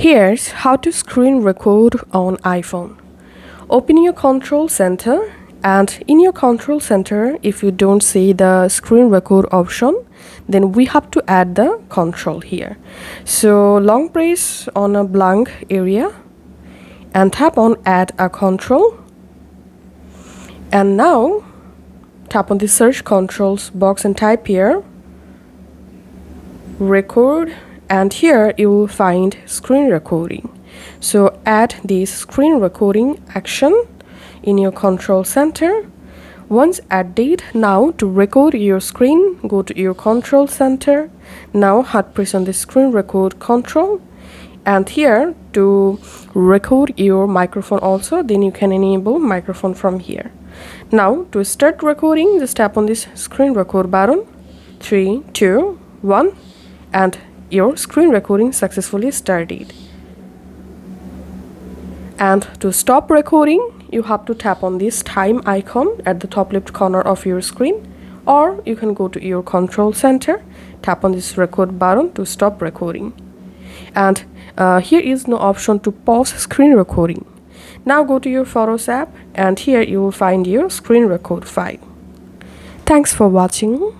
Here's how to screen record on iPhone. Open your control center and in your control center if you don't see the screen record option then we have to add the control here. So long press on a blank area and tap on add a control and now tap on the search controls box and type here record and here you will find screen recording. So add this screen recording action in your control center. Once added now to record your screen go to your control center. Now hard press on the screen record control. And here to record your microphone also then you can enable microphone from here. Now to start recording just tap on this screen record button. Three two one and your screen recording successfully started. And to stop recording you have to tap on this time icon at the top left corner of your screen or you can go to your control center tap on this record button to stop recording. And uh, here is no option to pause screen recording. Now go to your photos app and here you will find your screen record file. Thanks for watching